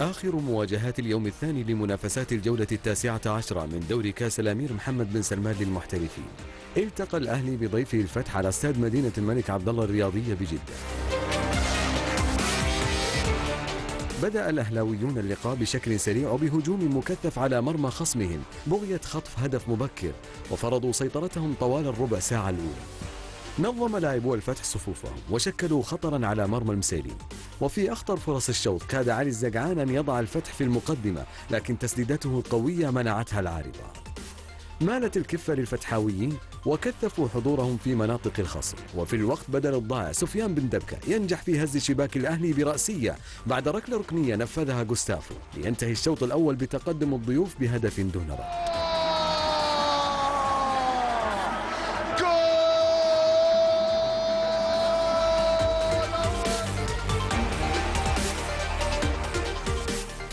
آخر مواجهات اليوم الثاني لمنافسات الجولة التاسعة عشرة من دوري كأس الأمير محمد بن سلمان للمحترفين. التقى الأهلي بضيفه الفتح على استاد مدينة الملك عبد الله الرياضية بجدة. بدأ الأهلاويون اللقاء بشكل سريع وبهجوم مكثف على مرمى خصمهم بغية خطف هدف مبكر وفرضوا سيطرتهم طوال الربع ساعة الأولى. نظم لاعبو الفتح صفوفهم وشكلوا خطرا على مرمى المسيلين. وفي أخطر فرص الشوط كاد علي الزقعان أن يضع الفتح في المقدمة لكن تسديدته القوية منعتها العارضة. مالت الكفة للفتحاويين وكثفوا حضورهم في مناطق الخصم. وفي الوقت بدل الضائع سفيان بن دبكة ينجح في هز شباك الأهلي برأسية. بعد ركلة ركنية نفذها جوستافو لينتهي الشوط الأول بتقدم الضيوف بهدف دون رد.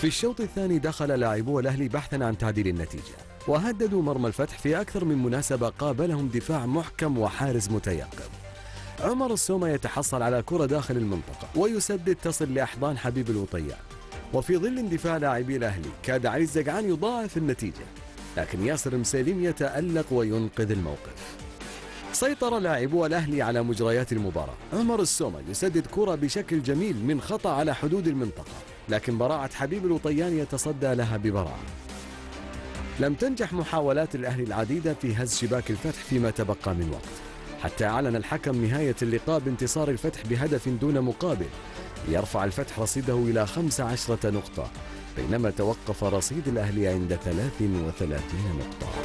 في الشوط الثاني دخل لاعبو الأهلي بحثا عن تعديل النتيجة وهددوا مرمى الفتح في أكثر من مناسبة قابلهم دفاع محكم وحارس متيقظ عمر السومة يتحصل على كرة داخل المنطقة ويسدد تصل لأحضان حبيب الوطيان. وفي ظل اندفاع لاعبي الأهلي كاد علي الزقعان يضاعف النتيجة لكن ياسر مسيلم يتألق وينقذ الموقف. سيطر لاعبو الأهلي على مجريات المباراة. عمر السومة يسدد كرة بشكل جميل من خطأ على حدود المنطقة. لكن براعة حبيب الوطيان يتصدى لها ببراعة. لم تنجح محاولات الأهلي العديدة في هز شباك الفتح فيما تبقى من وقت. حتى أعلن الحكم نهاية اللقاء بانتصار الفتح بهدف دون مقابل. ليرفع الفتح رصيده إلى 15 نقطة بينما توقف رصيد الأهلي عند 33 نقطة.